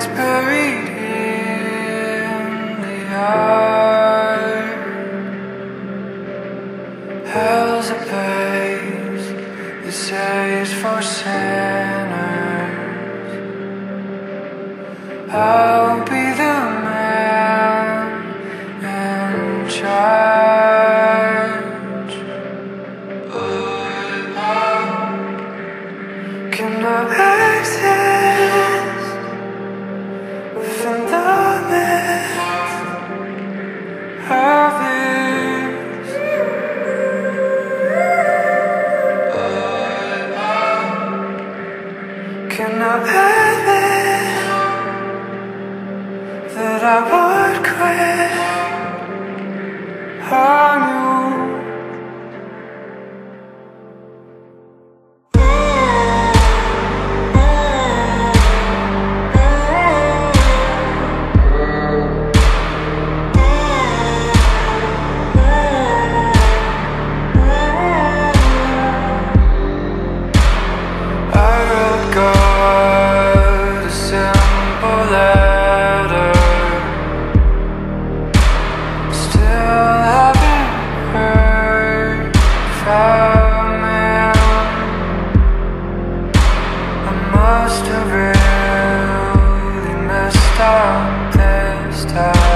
things buried in the heart. Hell's a place that saves for sinners. I'll be there. Cannot admit that I would quit. I must have really messed up this time.